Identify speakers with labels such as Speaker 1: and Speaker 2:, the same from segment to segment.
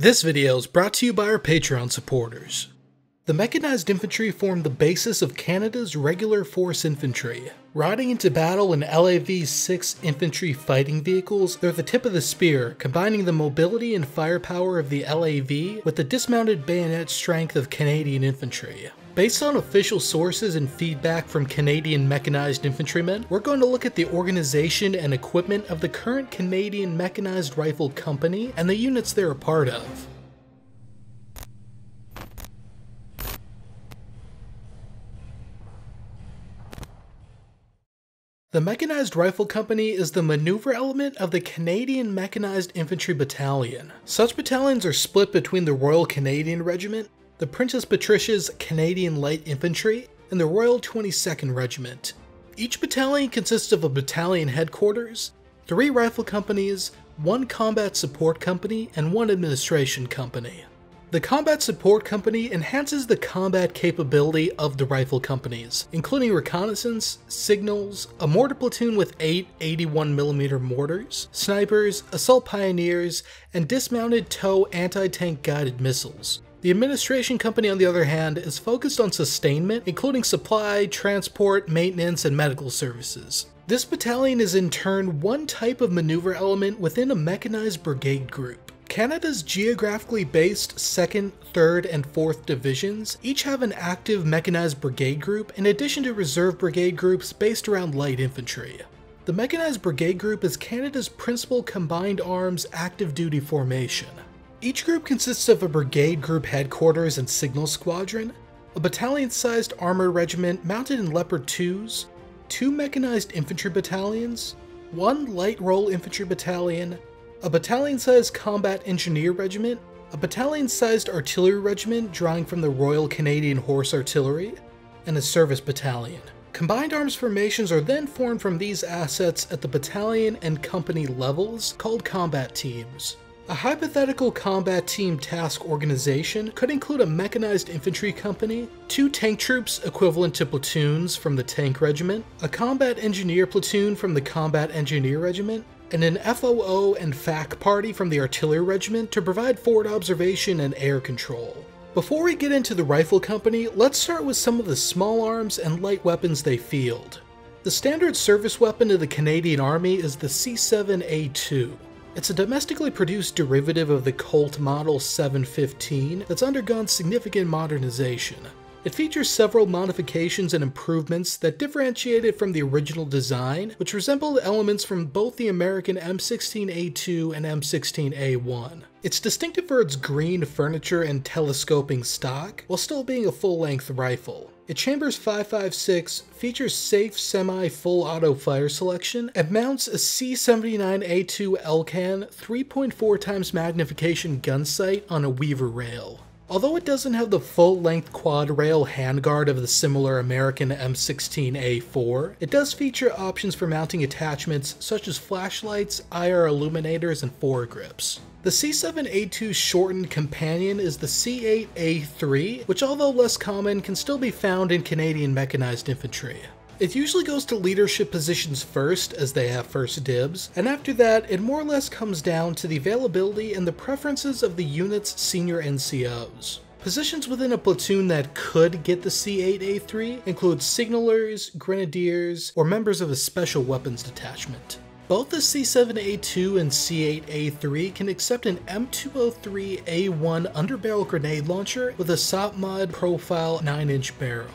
Speaker 1: This video is brought to you by our Patreon supporters. The mechanized infantry form the basis of Canada's regular force infantry. Riding into battle in LAV's 6 infantry fighting vehicles, they're the tip of the spear, combining the mobility and firepower of the LAV with the dismounted bayonet strength of Canadian infantry. Based on official sources and feedback from Canadian mechanized infantrymen, we're going to look at the organization and equipment of the current Canadian Mechanized Rifle Company and the units they're a part of. The Mechanized Rifle Company is the maneuver element of the Canadian Mechanized Infantry Battalion. Such battalions are split between the Royal Canadian Regiment the Princess Patricia's Canadian Light Infantry, and the Royal 22nd Regiment. Each battalion consists of a battalion headquarters, three rifle companies, one combat support company, and one administration company. The Combat Support Company enhances the combat capability of the rifle companies, including reconnaissance, signals, a mortar platoon with 8 81mm mortars, snipers, assault pioneers, and dismounted TOW anti-tank guided missiles. The administration company, on the other hand, is focused on sustainment, including supply, transport, maintenance, and medical services. This battalion is in turn one type of maneuver element within a mechanized brigade group. Canada's geographically based 2nd, 3rd, and 4th divisions each have an active mechanized brigade group in addition to reserve brigade groups based around light infantry. The Mechanized Brigade Group is Canada's principal combined arms active duty formation. Each group consists of a brigade group headquarters and signal squadron, a battalion-sized armored regiment mounted in Leopard 2s, two mechanized infantry battalions, one light role infantry battalion, a battalion-sized combat engineer regiment, a battalion-sized artillery regiment drawing from the Royal Canadian Horse Artillery, and a service battalion. Combined arms formations are then formed from these assets at the battalion and company levels called combat teams. A hypothetical combat team task organization could include a mechanized infantry company, two tank troops equivalent to platoons from the tank regiment, a combat engineer platoon from the combat engineer regiment, and an FOO and FAC party from the artillery regiment to provide forward observation and air control. Before we get into the rifle company, let's start with some of the small arms and light weapons they field. The standard service weapon of the Canadian Army is the C7A2. It's a domestically produced derivative of the Colt Model 715 that's undergone significant modernization. It features several modifications and improvements that differentiate it from the original design, which resembled elements from both the American M16A2 and M16A1. It's distinctive for its green furniture and telescoping stock, while still being a full-length rifle. It chambers 5.56, features safe semi-full auto fire selection, and mounts a C79A2 ELCAN 3.4 times magnification gun sight on a Weaver rail. Although it doesn't have the full-length quad rail handguard of the similar American M16A4, it does feature options for mounting attachments such as flashlights, IR illuminators, and foregrips. The C7A2 shortened companion is the C8A3, which although less common can still be found in Canadian mechanized infantry. It usually goes to leadership positions first, as they have first dibs, and after that, it more or less comes down to the availability and the preferences of the unit's senior NCOs. Positions within a platoon that could get the C8A3 include signalers, grenadiers, or members of a special weapons detachment. Both the C7A2 and C8A3 can accept an M203A1 underbarrel grenade launcher with a SOPMOD profile 9-inch barrel.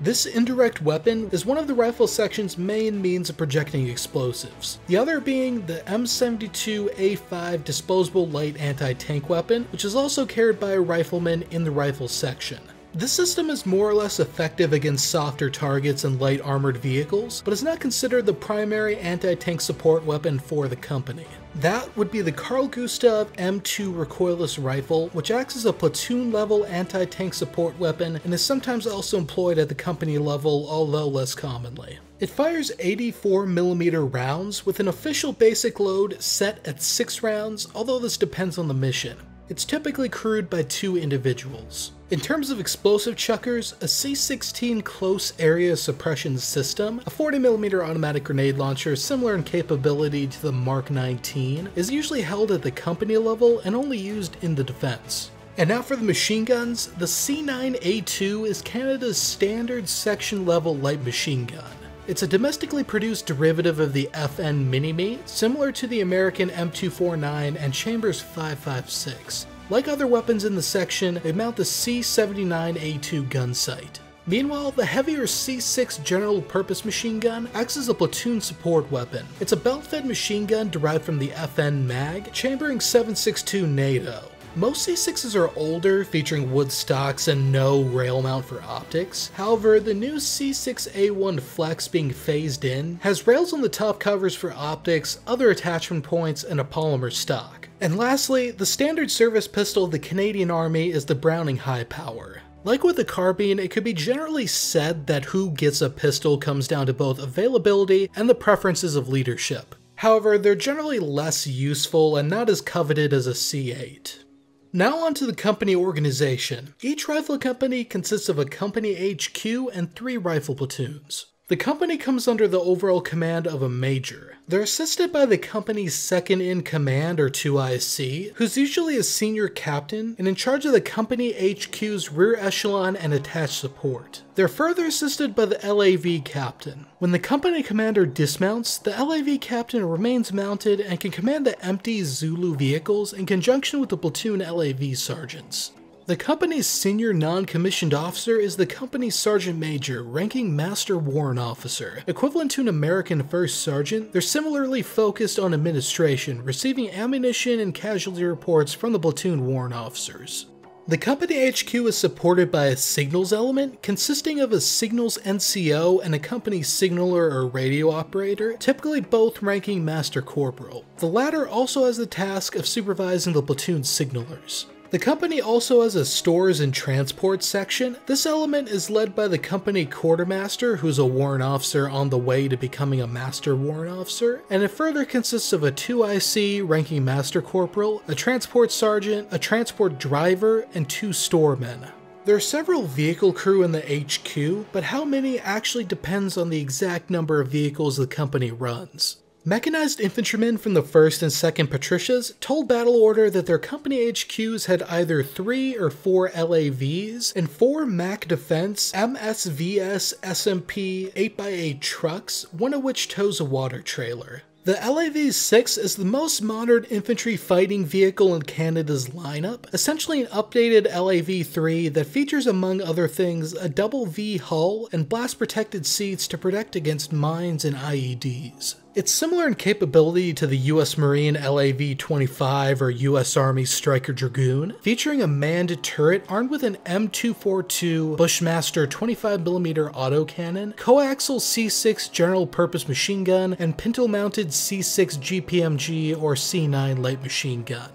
Speaker 1: This indirect weapon is one of the rifle section's main means of projecting explosives, the other being the M72A5 disposable light anti-tank weapon, which is also carried by a rifleman in the rifle section. This system is more or less effective against softer targets and light armored vehicles, but is not considered the primary anti-tank support weapon for the company. That would be the Carl Gustav M2 recoilless rifle, which acts as a platoon level anti-tank support weapon and is sometimes also employed at the company level, although less commonly. It fires 84mm rounds with an official basic load set at 6 rounds, although this depends on the mission. It's typically crewed by two individuals. In terms of explosive chuckers, a C-16 close area suppression system, a 40mm automatic grenade launcher similar in capability to the Mark 19, is usually held at the company level and only used in the defense. And now for the machine guns, the C9A2 is Canada's standard section level light machine gun. It's a domestically produced derivative of the FN Minimi, similar to the American M249 and Chambers 556. Like other weapons in the section, they mount the C79A2 gun sight. Meanwhile, the heavier C6 General Purpose Machine Gun acts as a platoon support weapon. It's a belt-fed machine gun derived from the FN MAG, chambering 7.62 NATO. Most C6s are older, featuring wood stocks and no rail mount for optics. However, the new C6A1 Flex being phased in has rails on the top covers for optics, other attachment points, and a polymer stock. And lastly, the standard service pistol of the Canadian Army is the Browning High Power. Like with the carbine, it could be generally said that who gets a pistol comes down to both availability and the preferences of leadership. However, they're generally less useful and not as coveted as a C8. Now on to the company organization. Each rifle company consists of a company HQ and three rifle platoons. The company comes under the overall command of a major. They're assisted by the company's second in command or 2IC, who's usually a senior captain and in charge of the company HQ's rear echelon and attached support. They're further assisted by the LAV captain. When the company commander dismounts, the LAV captain remains mounted and can command the empty Zulu vehicles in conjunction with the platoon LAV sergeants. The company's senior non-commissioned officer is the company's sergeant major, ranking master warrant officer. Equivalent to an American first sergeant, they're similarly focused on administration, receiving ammunition and casualty reports from the platoon warrant officers. The company HQ is supported by a signals element consisting of a signals NCO and a company signaler or radio operator, typically both ranking Master Corporal. The latter also has the task of supervising the platoon signalers. The company also has a stores and transport section. This element is led by the company quartermaster, who's a warrant officer on the way to becoming a master warrant officer, and it further consists of a 2IC ranking master corporal, a transport sergeant, a transport driver, and two storemen. There are several vehicle crew in the HQ, but how many actually depends on the exact number of vehicles the company runs. Mechanized infantrymen from the 1st and 2nd Patricias told Battle Order that their company HQs had either 3 or 4 LAVs and 4 Mack Defense MSVS SMP 8x8 trucks, one of which tows a water trailer. The LAV-6 is the most modern infantry fighting vehicle in Canada's lineup, essentially an updated LAV-3 that features among other things a double V hull and blast protected seats to protect against mines and IEDs. It's similar in capability to the US Marine LAV-25 or US Army Stryker Dragoon, featuring a manned turret armed with an M242 Bushmaster 25mm autocannon, coaxial C6 general purpose machine gun, and pintle-mounted C6 GPMG or C9 light machine gun.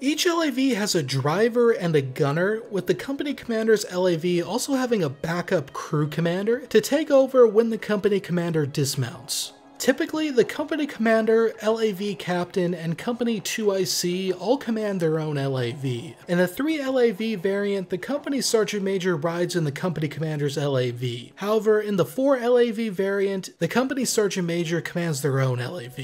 Speaker 1: Each LAV has a driver and a gunner, with the company commander's LAV also having a backup crew commander to take over when the company commander dismounts. Typically, the company commander, LAV captain, and company 2IC all command their own LAV. In the 3 LAV variant, the company sergeant major rides in the company commander's LAV. However, in the 4 LAV variant, the company sergeant major commands their own LAV.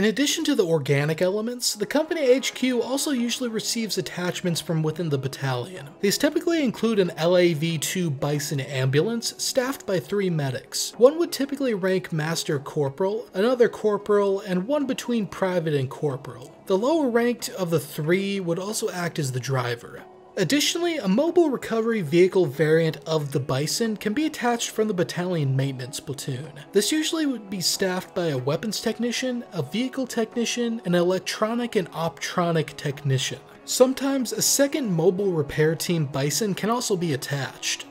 Speaker 1: In addition to the organic elements, the company HQ also usually receives attachments from within the battalion. These typically include an LAV-2 Bison ambulance staffed by three medics. One would typically rank Master Corporal, another Corporal, and one between Private and Corporal. The lower ranked of the three would also act as the driver. Additionally, a mobile recovery vehicle variant of the Bison can be attached from the battalion maintenance platoon. This usually would be staffed by a weapons technician, a vehicle technician, an electronic and optronic technician. Sometimes a second mobile repair team Bison can also be attached.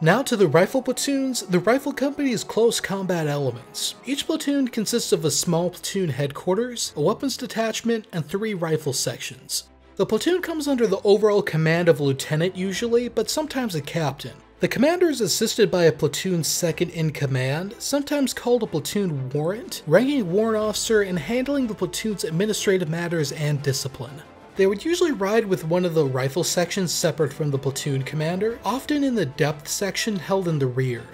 Speaker 1: Now to the rifle platoons, the rifle company's close combat elements. Each platoon consists of a small platoon headquarters, a weapons detachment, and three rifle sections. The platoon comes under the overall command of a lieutenant usually, but sometimes a captain. The commander is assisted by a platoon second in command, sometimes called a platoon warrant, ranking warrant officer and handling the platoon's administrative matters and discipline. They would usually ride with one of the rifle sections separate from the platoon commander, often in the depth section held in the rear.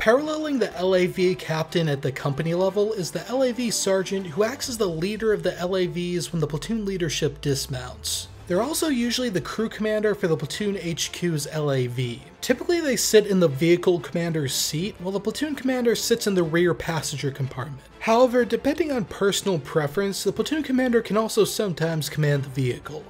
Speaker 1: Paralleling the LAV captain at the company level is the LAV sergeant who acts as the leader of the LAVs when the platoon leadership dismounts. They're also usually the crew commander for the platoon HQ's LAV. Typically they sit in the vehicle commander's seat, while the platoon commander sits in the rear passenger compartment. However, depending on personal preference, the platoon commander can also sometimes command the vehicle.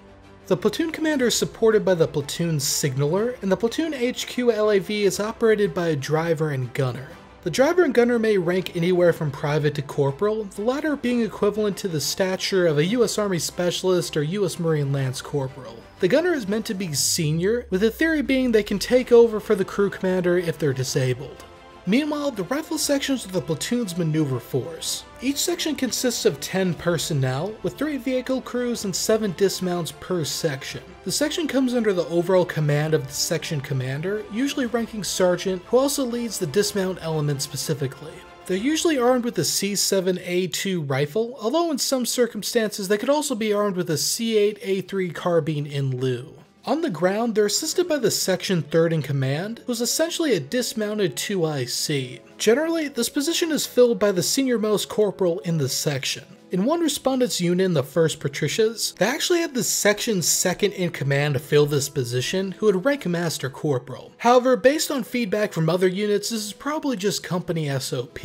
Speaker 1: The platoon commander is supported by the platoon signaler, and the platoon HQ LAV is operated by a driver and gunner. The driver and gunner may rank anywhere from private to corporal, the latter being equivalent to the stature of a US Army Specialist or US Marine Lance Corporal. The gunner is meant to be senior, with the theory being they can take over for the crew commander if they're disabled. Meanwhile, the rifle sections are the platoon's maneuver force. Each section consists of 10 personnel, with 3 vehicle crews and 7 dismounts per section. The section comes under the overall command of the section commander, usually ranking sergeant, who also leads the dismount element specifically. They're usually armed with a C7A2 rifle, although in some circumstances they could also be armed with a C8A3 carbine in lieu. On the ground, they're assisted by the section third in command, who's essentially a dismounted 2IC. Generally, this position is filled by the senior-most corporal in the section. In one respondent's unit the 1st Patricias, they actually had the section's second in command to fill this position, who would rank a Master Corporal. However, based on feedback from other units, this is probably just company SOP.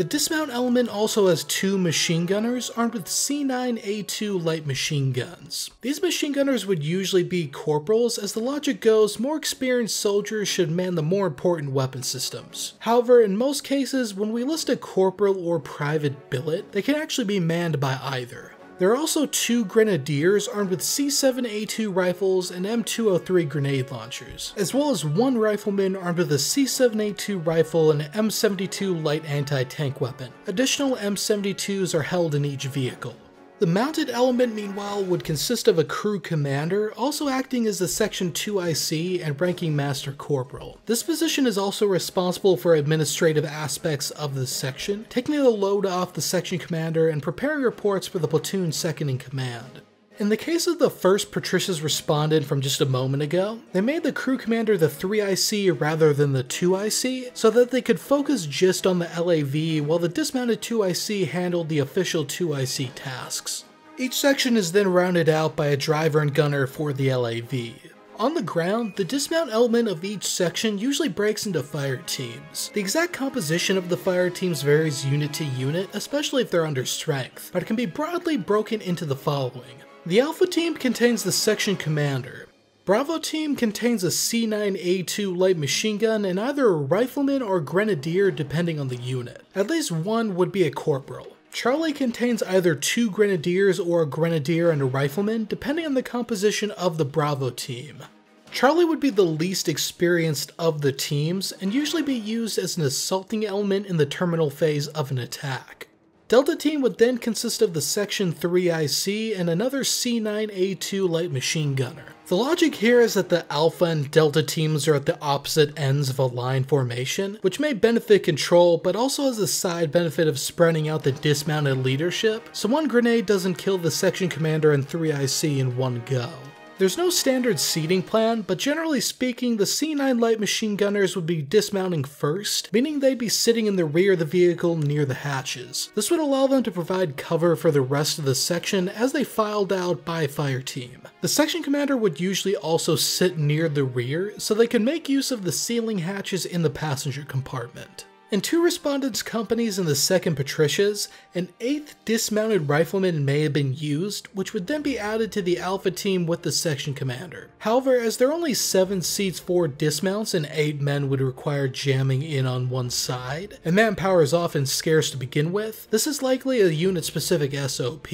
Speaker 1: The dismount element also has two machine gunners armed with C9A2 light machine guns. These machine gunners would usually be corporals, as the logic goes more experienced soldiers should man the more important weapon systems. However, in most cases, when we list a corporal or private billet, they can actually be manned by either. There are also two grenadiers armed with C7A2 rifles and M203 grenade launchers, as well as one rifleman armed with a C7A2 rifle and M72 light anti-tank weapon. Additional M72s are held in each vehicle. The mounted element, meanwhile, would consist of a crew commander, also acting as the Section 2IC and ranking Master Corporal. This position is also responsible for administrative aspects of the section, taking the load off the section commander and preparing reports for the platoon second in command. In the case of the first Patricia's respondent from just a moment ago, they made the crew commander the 3IC rather than the 2IC, so that they could focus just on the LAV while the dismounted 2IC handled the official 2IC tasks. Each section is then rounded out by a driver and gunner for the LAV. On the ground, the dismount element of each section usually breaks into fire teams. The exact composition of the fire teams varies unit to unit, especially if they're under strength, but it can be broadly broken into the following. The Alpha team contains the section commander. Bravo team contains a C9A2 light machine gun and either a rifleman or grenadier depending on the unit. At least one would be a corporal. Charlie contains either two grenadiers or a grenadier and a rifleman depending on the composition of the Bravo team. Charlie would be the least experienced of the teams and usually be used as an assaulting element in the terminal phase of an attack. Delta Team would then consist of the Section 3IC and another C9A2 light machine gunner. The logic here is that the Alpha and Delta teams are at the opposite ends of a line formation, which may benefit control, but also has the side benefit of spreading out the dismounted leadership, so one grenade doesn't kill the section commander and 3IC in one go. There's no standard seating plan, but generally speaking, the C9 light machine gunners would be dismounting first, meaning they'd be sitting in the rear of the vehicle near the hatches. This would allow them to provide cover for the rest of the section as they filed out by fire team. The section commander would usually also sit near the rear, so they could make use of the ceiling hatches in the passenger compartment. In two respondents' companies in the second Patricias, an eighth dismounted rifleman may have been used, which would then be added to the Alpha team with the section commander. However, as there are only 7 seats for dismounts and 8 men would require jamming in on one side, and manpower is often scarce to begin with, this is likely a unit-specific SOP.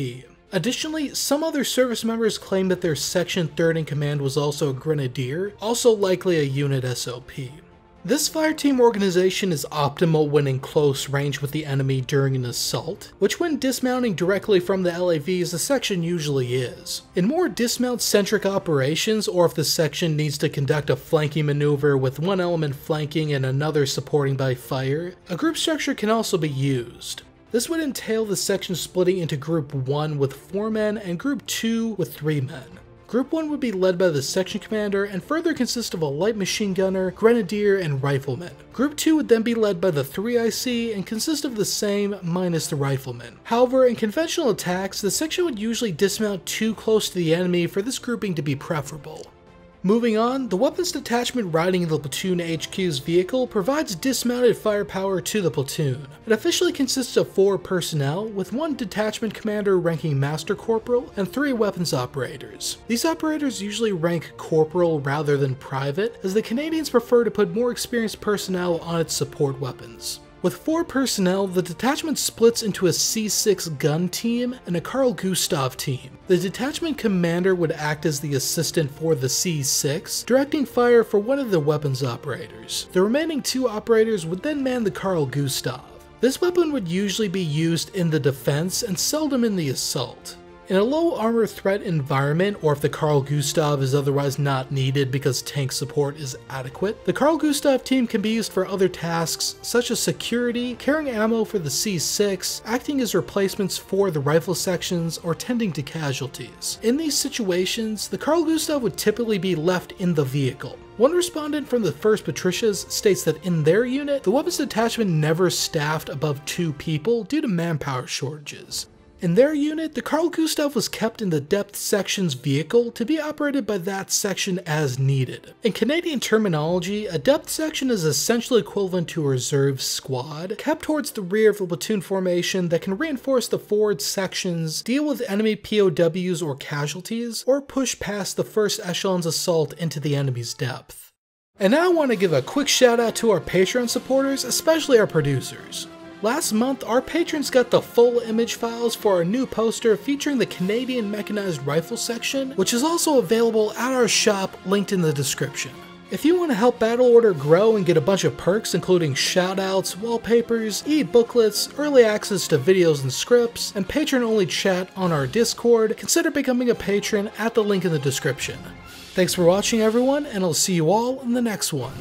Speaker 1: Additionally, some other service members claim that their section 3rd in command was also a grenadier, also likely a unit SOP. This fireteam organization is optimal when in close range with the enemy during an assault, which when dismounting directly from the LAVs the section usually is. In more dismount-centric operations, or if the section needs to conduct a flanking maneuver with one element flanking and another supporting by fire, a group structure can also be used. This would entail the section splitting into Group 1 with 4 men and Group 2 with 3 men. Group 1 would be led by the section commander and further consist of a light machine gunner, grenadier, and rifleman. Group 2 would then be led by the 3IC and consist of the same minus the rifleman. However, in conventional attacks, the section would usually dismount too close to the enemy for this grouping to be preferable. Moving on, the weapons detachment riding in the platoon HQ's vehicle provides dismounted firepower to the platoon. It officially consists of four personnel, with one detachment commander ranking Master Corporal and three weapons operators. These operators usually rank Corporal rather than Private, as the Canadians prefer to put more experienced personnel on its support weapons. With four personnel, the detachment splits into a C6 gun team and a Carl Gustav team. The detachment commander would act as the assistant for the C6, directing fire for one of the weapons operators. The remaining two operators would then man the Carl Gustav. This weapon would usually be used in the defense and seldom in the assault. In a low armor threat environment, or if the Carl Gustav is otherwise not needed because tank support is adequate, the Carl Gustav team can be used for other tasks such as security, carrying ammo for the C6, acting as replacements for the rifle sections, or tending to casualties. In these situations, the Carl Gustav would typically be left in the vehicle. One respondent from the 1st Patricias states that in their unit, the weapons detachment never staffed above two people due to manpower shortages. In their unit, the Carl Gustav was kept in the depth section's vehicle to be operated by that section as needed. In Canadian terminology, a depth section is essentially equivalent to a reserve squad, kept towards the rear of the platoon formation that can reinforce the forward sections, deal with enemy POWs or casualties, or push past the first echelon's assault into the enemy's depth. And now I want to give a quick shout out to our Patreon supporters, especially our producers. Last month, our patrons got the full image files for our new poster featuring the Canadian Mechanized Rifle section, which is also available at our shop linked in the description. If you want to help Battle Order grow and get a bunch of perks including shoutouts, wallpapers, e-booklets, early access to videos and scripts, and patron-only chat on our Discord, consider becoming a patron at the link in the description. Thanks for watching everyone, and I'll see you all in the next one.